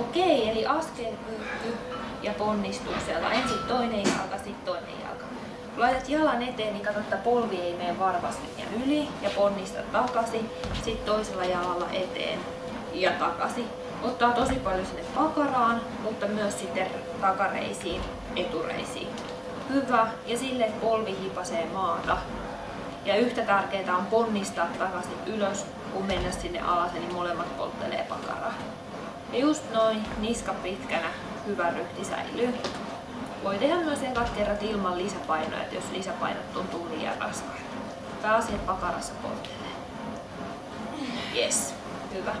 Okei, eli askelkyykky ja ponnistuksella. Ensin toinen jalka, sitten toinen jalka. Kun laitat jalan eteen, niin katso, että polvi ei mene varvasti ja yli ja ponnista takaisin. Sitten toisella jalalla eteen ja takaisin. Ottaa tosi paljon sinne pakaraan, mutta myös sitten takareisiin, etureisiin. Hyvä. Ja sille polvi hipasee maata. Ja yhtä tärkeää on ponnistaa takaisin ylös, kun mennä sinne alas, niin molemmat polttelee pakaraa. Ja just noin, niska pitkänä, hyvä ryhti säilyy. Voi tehdä myös ekat kerrat ilman lisäpainoja, jos lisäpainot tuntuu liian raskailta. Pääasia pakarassa polttelee. Yes, hyvä.